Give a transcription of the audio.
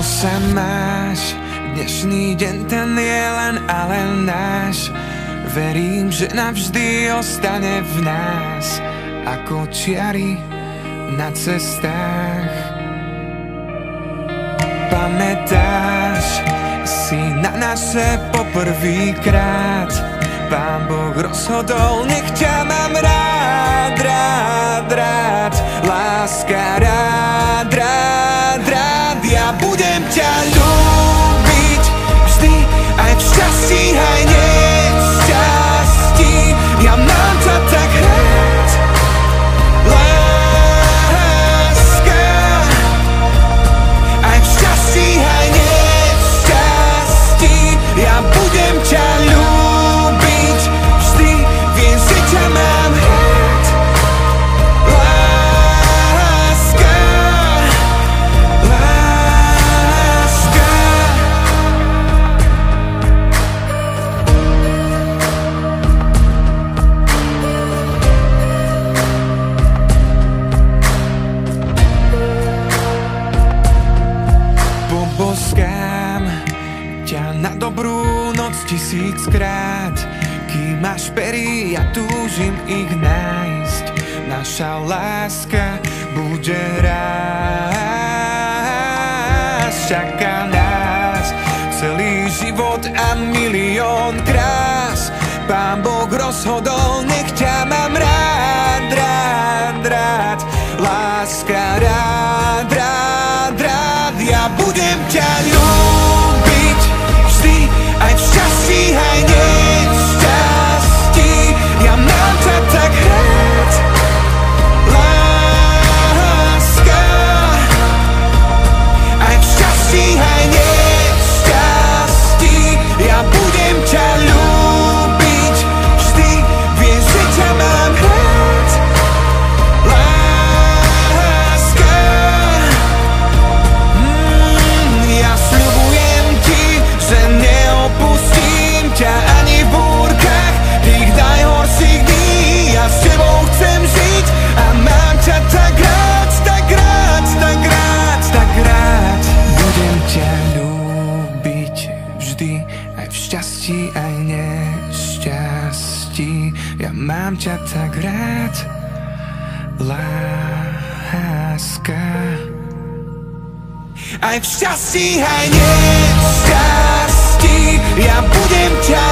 Ako sa máš? Dnešný deň ten je len a náš. Verím, že navždy ostane v nás Ako čiary na cestách. Pamätáš si na naše poprvýkrát? Pán Boh rozhodol, nech ťa mám rád, rád, rád. Láska rád, tisíckrát. Kým máš pery, ja túžim ich nájsť. Naša láska bude raz Čaká nás celý život a milión krás. Pán Boh rozhodol, nech ťa mám rád, šťastí, aj nešťastí. Ja mám ťa tak rád, láska. Aj v šťastí, aj nešťastí Ja budem ťa